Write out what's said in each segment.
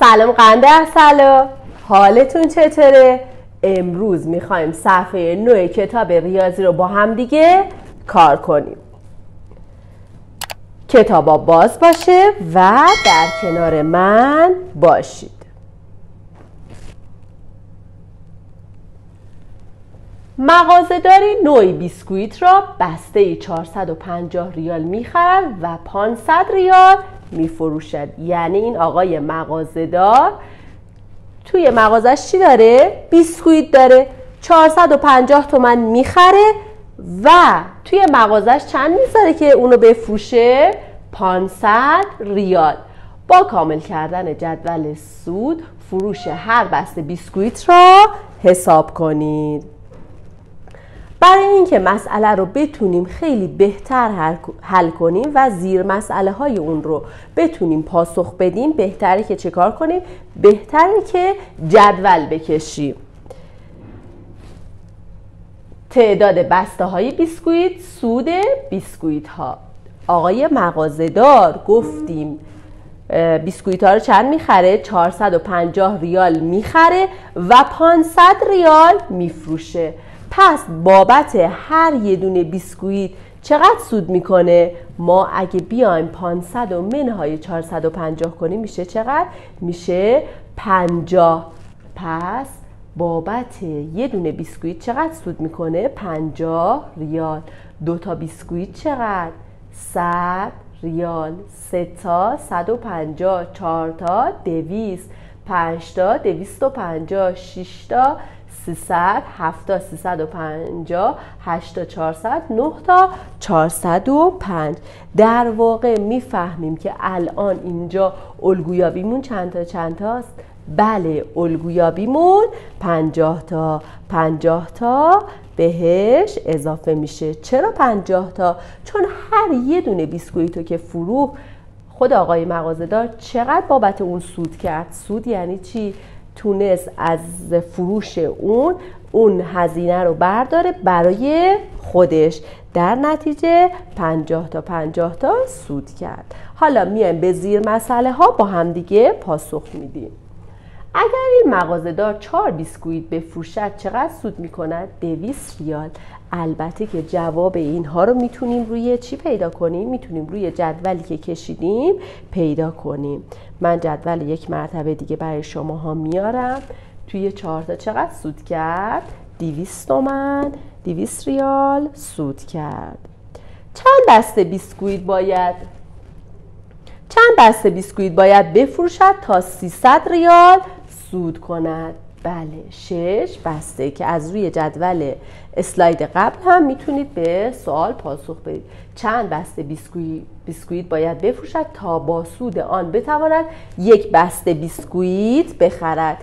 سلام قنده سلام. حالتون چطوره؟ امروز می‌خوایم صفحه نوع کتاب ریاضی رو با هم دیگه کار کنیم. کتابا باز باشه و در کنار من باشید. مغازهداری نوعی بیسکویت را بسته 450 ریال می‌خرد و 500 ریال میفروشد. یعنی این آقای مغازهدار توی مغازش چی داره؟ بیسکویت داره. 450 تومن می‌خره و توی مغازش چند می‌ذاره که اونو بفروشه؟ 500 ریال. با کامل کردن جدول سود فروش هر بسته بیسکویت را حساب کنید. برای اینکه مسئله رو بتونیم خیلی بهتر حل کنیم و زیر مسئله های اون رو بتونیم پاسخ بدیم بهتره که چه کار کنیم؟ بهتره که جدول بکشیم. تعداد بسته های بیسکویت سود بیسکویت ها آقای مغازهدار گفتیم بیسکویت ها رو چند می‌خره؟ 450 ریال می‌خره و 500 ریال میفروشه. پس بابت هر یه دونه بیسکویت چقدر سود می‌کنه؟ ما اگه بیایم 500 و منهای 450 کنیم میشه چقدر؟ میشه 50 پس بابت یه دونه بیسکویت چقدر سود می‌کنه؟ 50 ریال. دو تا بیسکویت چقدر؟ 100 ریال. سه تا 150 چهار تا 200 5 تا 250 6 تا 300 7 تا 350 8 تا 400 9 تا 405 در واقع می‌فهمیم که الان اینجا الگویابیمون چند تا چند تاست؟ بله الگویابیمون 50 تا. 50 تا بهش اضافه میشه. چرا 50 تا؟ چون هر یه دونه بیسکویتو که فروخ خود آقای مغازه‌دار چقدر بابت اون سود کرد؟ سود یعنی چی؟ تونست از فروش اون اون هزینه رو برداره برای خودش. در نتیجه 50 تا 50 تا سود کرد. حالا میایم به زیر مسئله ها با همدیگه پاسخ میدیم. اگر این مغازهدار چهار بیسکویت بفروشد چقدر سود می‌کند؟ 200 ریال. البته که جواب اینها رو می‌تونیم روی چی پیدا کنیم؟ می‌تونیم روی جدولی که کشیدیم پیدا کنیم. من جدول یک مرتبه دیگه برای شما ها میارم. توی چهارتا چقدر سود کرد؟ 200 تومن. 200 ریال سود کرد. چند دسته بیسکویت باید؟ چند دسته بیسکویت باید بفروشد تا 300 ریال؟ سود کند؟ بله شش بسته که از روی جدول اسلاید قبل هم می‌تونید به سوال پاسخ بدید. چند بسته بیسکویت, بیسکویت باید بفروشد تا با سود آن بتواند یک بسته بیسکویت بخرد؟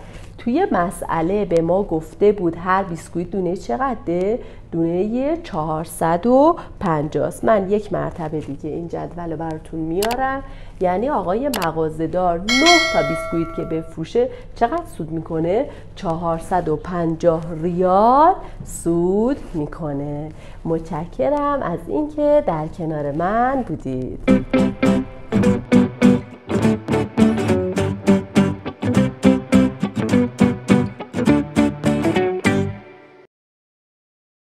توی مسئله به ما گفته بود هر بیسکویت دونه چقدره؟ دونه 450 من یک مرتبه دیگه این جدول رو براتون میارم. یعنی آقای مغازهدار 9 تا بیسکویت که بفروشه چقدر سود می‌کنه؟ 450 ریال سود می‌کنه. متشکرم از اینکه در کنار من بودید.